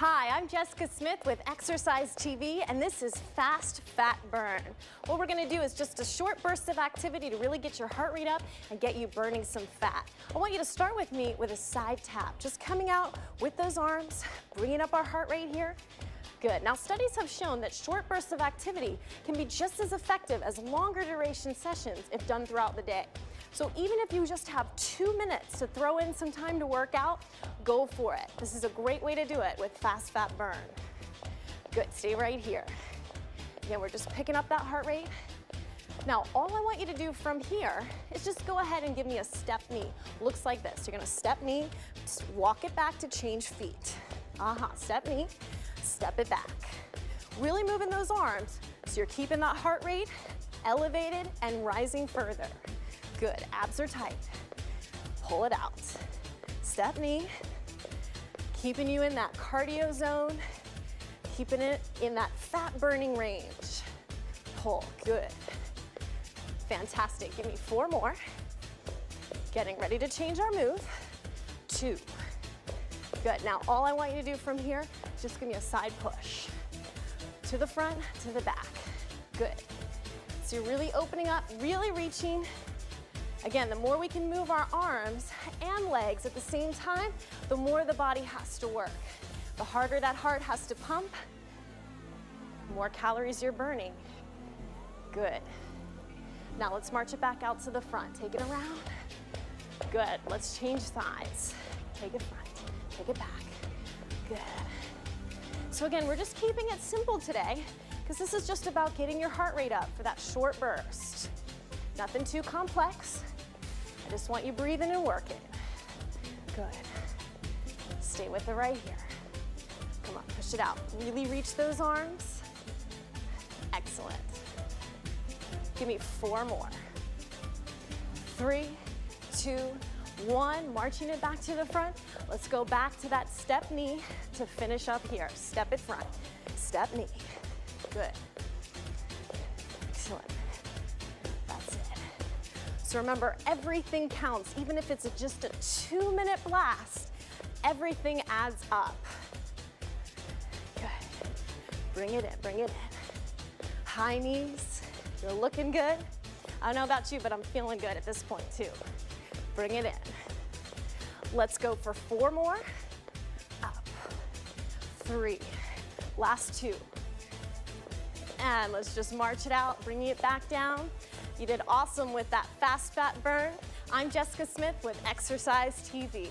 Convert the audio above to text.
Hi, I'm Jessica Smith with Exercise TV, and this is Fast Fat Burn. What we're gonna do is just a short burst of activity to really get your heart rate up and get you burning some fat. I want you to start with me with a side tap, just coming out with those arms, bringing up our heart rate here. Good. Now, studies have shown that short bursts of activity can be just as effective as longer duration sessions if done throughout the day. So even if you just have two minutes to throw in some time to work out, go for it. This is a great way to do it with fast fat burn. Good, stay right here. Again, we're just picking up that heart rate. Now, all I want you to do from here is just go ahead and give me a step knee. Looks like this. You're gonna step knee, walk it back to change feet. Aha, uh -huh. step knee, step it back. Really moving those arms so you're keeping that heart rate elevated and rising further. Good, abs are tight. Pull it out. Step knee, keeping you in that cardio zone, keeping it in that fat burning range. Pull, good. Fantastic, give me four more. Getting ready to change our move. Two. Good, now all I want you to do from here, just give me a side push. To the front, to the back. Good. So you're really opening up, really reaching, Again, the more we can move our arms and legs at the same time, the more the body has to work. The harder that heart has to pump, the more calories you're burning. Good. Now let's march it back out to the front. Take it around. Good. Let's change sides. Take it front. Take it back. Good. So again, we're just keeping it simple today because this is just about getting your heart rate up for that short burst. Nothing too complex. I just want you breathing and working. Good. Stay with it right here. Come on, push it out. Really reach those arms. Excellent. Give me four more. Three, two, one. Marching it back to the front. Let's go back to that step knee to finish up here. Step it front. Step knee. Good. Excellent. That's it. So remember, everything counts. Even if it's just a two minute blast, everything adds up. Good. Bring it in, bring it in. High knees, you're looking good. I don't know about you, but I'm feeling good at this point too. Bring it in. Let's go for four more. Up, three, last two. And let's just march it out, bringing it back down. You did awesome with that fast fat burn. I'm Jessica Smith with Exercise TV.